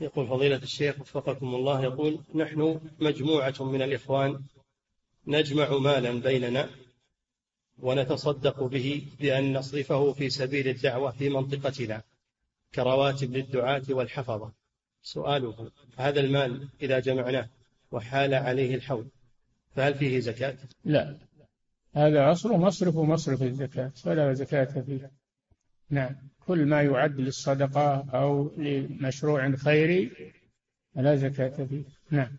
يقول فضيلة الشيخ وفقكم الله يقول نحن مجموعة من الإخوان نجمع مالا بيننا ونتصدق به بأن نصرفه في سبيل الدعوة في منطقتنا كرواتب للدعاة والحفظة. سؤاله هذا المال إذا جمعناه وحال عليه الحول فهل فيه زكاة؟ لا هذا أصله مصرف ومصرف الزكاة فلا زكاة فيه. نعم. كل ما يعد للصدقة أو لمشروع خيري فلا زكاة فيه. نعم.